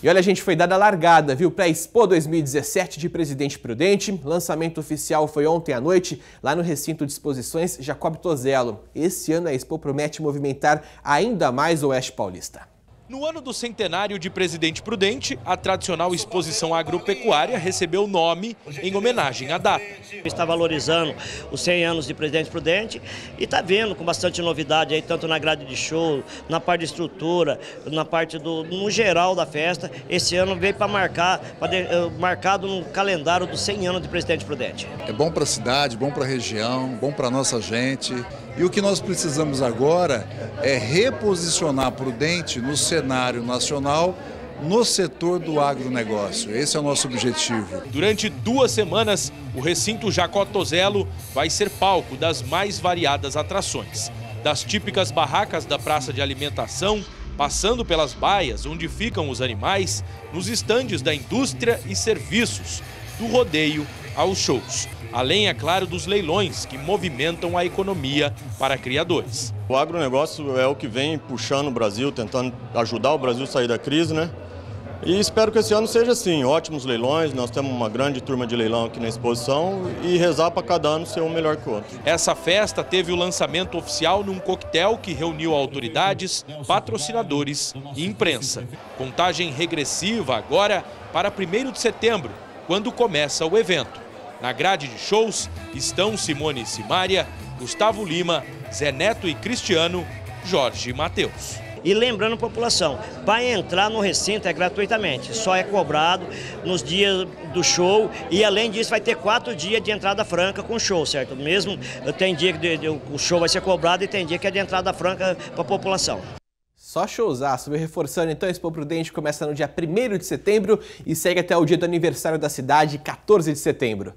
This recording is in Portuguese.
E olha, a gente foi dada a largada, viu, para a Expo 2017 de Presidente Prudente. Lançamento oficial foi ontem à noite, lá no recinto de exposições Jacob Tozello. Esse ano a Expo promete movimentar ainda mais o Oeste Paulista. No ano do centenário de Presidente Prudente, a tradicional exposição agropecuária recebeu o nome em homenagem à data. Está valorizando os 100 anos de Presidente Prudente e está vendo com bastante novidade aí, tanto na grade de show, na parte de estrutura, na parte do, no geral da festa. Esse ano veio para marcar, pra de, uh, marcado no calendário dos 100 anos de Presidente Prudente. É bom para a cidade, bom para a região, bom para a nossa gente. E o que nós precisamos agora é reposicionar Prudente no cenário nacional no setor do agronegócio. Esse é o nosso objetivo. Durante duas semanas, o recinto Jacó Tozelo vai ser palco das mais variadas atrações. Das típicas barracas da praça de alimentação, passando pelas baias onde ficam os animais, nos estandes da indústria e serviços, do rodeio aos shows. Além, é claro, dos leilões que movimentam a economia para criadores. O agronegócio é o que vem puxando o Brasil, tentando ajudar o Brasil a sair da crise, né? E espero que esse ano seja assim, ótimos leilões, nós temos uma grande turma de leilão aqui na exposição e rezar para cada ano ser um melhor que o outro. Essa festa teve o lançamento oficial num coquetel que reuniu autoridades, patrocinadores e imprensa. Contagem regressiva agora para 1 de setembro, quando começa o evento. Na grade de shows estão Simone Simária, Gustavo Lima, Zé Neto e Cristiano, Jorge e Matheus. E lembrando a população, para entrar no recinto é gratuitamente, só é cobrado nos dias do show e além disso vai ter quatro dias de entrada franca com show, certo? Mesmo tem dia que o show vai ser cobrado e tem dia que é de entrada franca para a população. Só showzaço, viu? Reforçando, então, Expo Prudente começa no dia 1 de setembro e segue até o dia do aniversário da cidade, 14 de setembro.